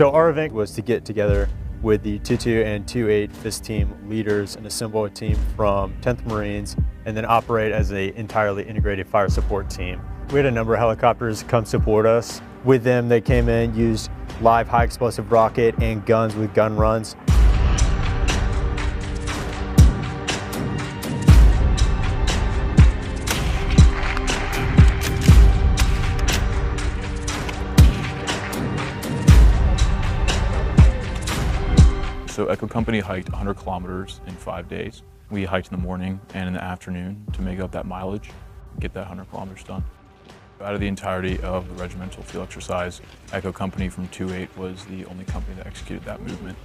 So our event was to get together with the 2-2 and 2-8 FIST team leaders and assemble a team from 10th Marines and then operate as an entirely integrated fire support team. We had a number of helicopters come support us. With them, they came in, used live high explosive rocket and guns with gun runs. So Echo Company hiked 100 kilometers in five days. We hiked in the morning and in the afternoon to make up that mileage, get that 100 kilometers done. Out of the entirety of the regimental field exercise, Echo Company from 2-8 was the only company that executed that movement.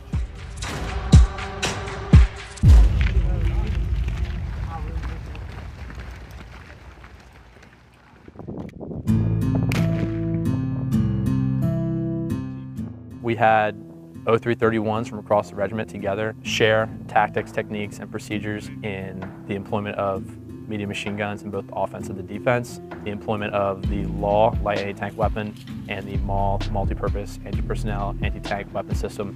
We had O331s from across the regiment together share tactics, techniques, and procedures in the employment of medium machine guns in both the offense and the defense, the employment of the LAW light anti-tank weapon, and the MAWL multi-purpose anti-personnel anti-tank weapon system.